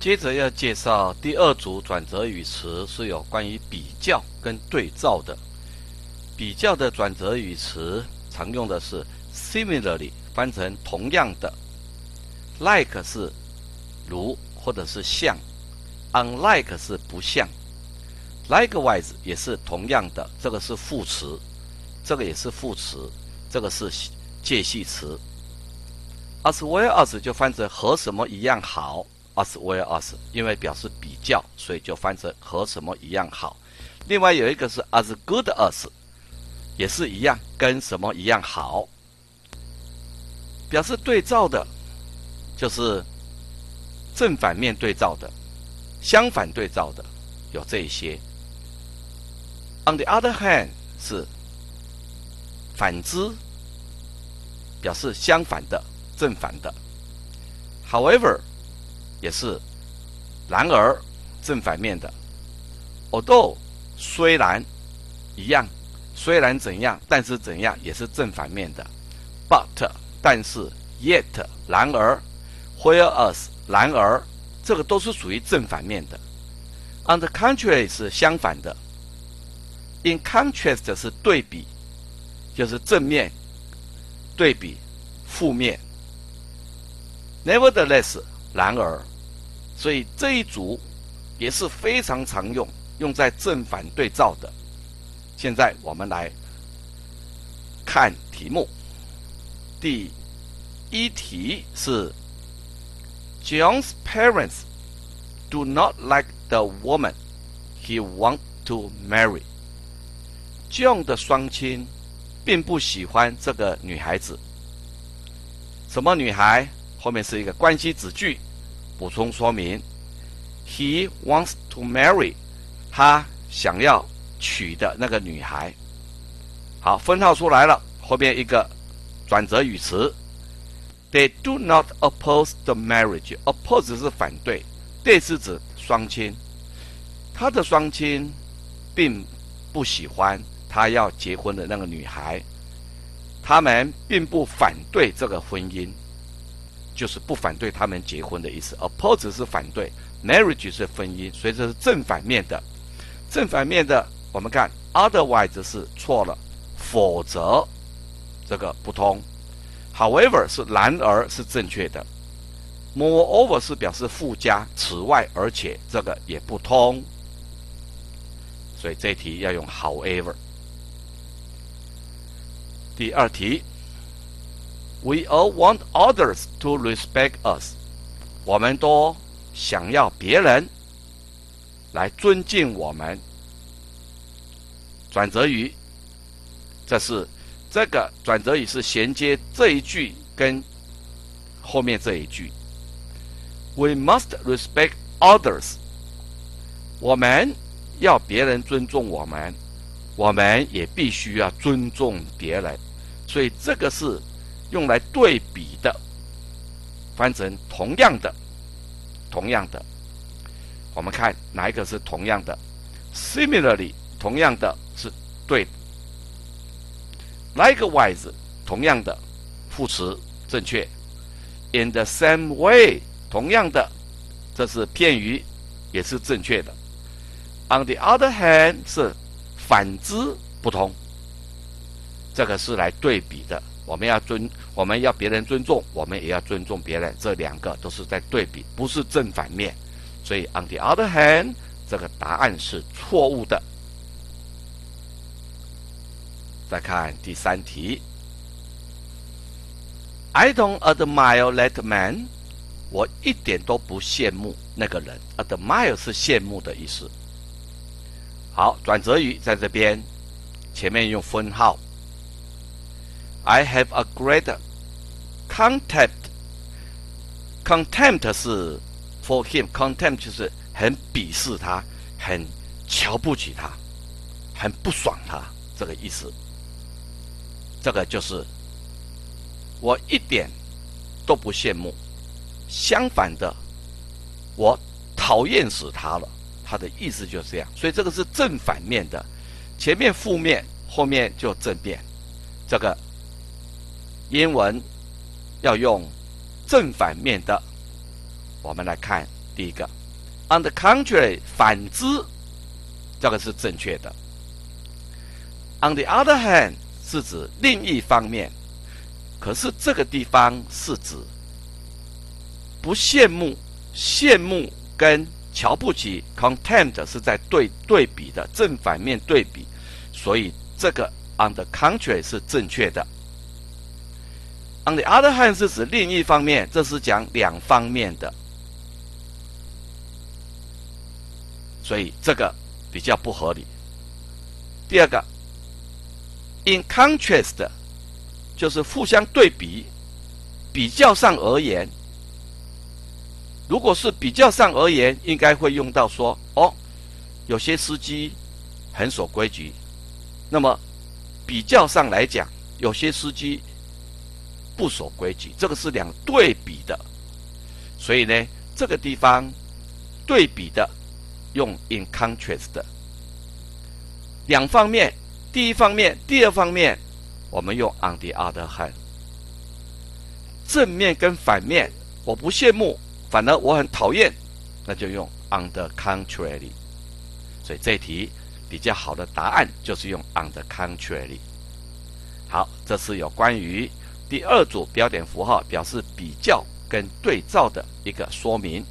接着要介绍第二组转折语词，是有关于比较跟对照的。比较的转折语词常用的是 similarly，翻成同样的；like 是如或者是像；unlike 是不像；likewise 也是同样的，这个是副词，这个也是副词，这个是介系词。as well as 就翻成和什么一样好。As well as，因为表示比较，所以就翻成和什么一样好。另外有一个是 as good as，也是一样，跟什么一样好。表示对照的，就是正反面对照的，相反对照的，有这一些。On the other hand，是反之，表示相反的，正反的。However。也是，然而正反面的，although 虽然一样，虽然怎样，但是怎样也是正反面的，but 但是 yet 然而，whereas 然而，这个都是属于正反面的。On the contrary 是相反的，in contrast 是对比，就是正面对比负面。Nevertheless 然而。所以这一组也是非常常用，用在正反对照的。现在我们来看题目。第一题是：John's parents do not like the woman he want to marry。John 的双亲并不喜欢这个女孩子。什么女孩？后面是一个关系子句。补充说明，He wants to marry，他想要娶的那个女孩。好，分号出来了，后边一个转折语词，They do not oppose the marriage。Oppose 是反对，对是指双亲，他的双亲并不喜欢他要结婚的那个女孩，他们并不反对这个婚姻。就是不反对他们结婚的意思，oppose 是反对，marriage 是婚姻，所以这是正反面的。正反面的，我们看，otherwise 是错了，否则这个不通。However 是然而是正确的，moreover 是表示附加，此外而且这个也不通。所以这题要用 however。第二题。We all want others to respect us。我们都想要别人来尊敬我们。转折语，这是这个转折语是衔接这一句跟后面这一句。We must respect others。我们要别人尊重我们，我们也必须要尊重别人。所以这个是。用来对比的，翻成同样的，同样的。我们看哪一个是同样的？Similarly，同样的是对。Likewise，同样的副词正确。In the same way，同样的，这是片语，也是正确的。On the other hand，是反之不同。这个是来对比的。我们要尊，我们要别人尊重，我们也要尊重别人。这两个都是在对比，不是正反面。所以，on the other hand，这个答案是错误的。再看第三题，I don't admire that man。我一点都不羡慕那个人。admire 是羡慕的意思。好，转折语在这边，前面用分号。I have a great contempt. Contempt 是 for him. Contempt 就是很鄙视他，很瞧不起他，很不爽他这个意思。这个就是我一点都不羡慕，相反的，我讨厌死他了。他的意思就是这样。所以这个是正反面的，前面负面，后面就正面。这个。英文要用正反面的，我们来看第一个，on the contrary，反之，这个是正确的。on the other hand，是指另一方面，可是这个地方是指不羡慕、羡慕跟瞧不起 （contempt） 是在对对比的正反面对比，所以这个 on the contrary 是正确的。Other hand 是指另一方面，这是讲两方面的，所以这个比较不合理。第二个，in contrast 就是互相对比，比较上而言，如果是比较上而言，应该会用到说哦，有些司机很守规矩，那么比较上来讲，有些司机。不守规矩，这个是两对比的，所以呢，这个地方对比的用 in contrast 的两方面，第一方面，第二方面，我们用 on the other hand。正面跟反面，我不羡慕，反而我很讨厌，那就用 on the contrary。所以这题比较好的答案就是用 on the contrary。好，这是有关于。第二组标点符号表示比较跟对照的一个说明。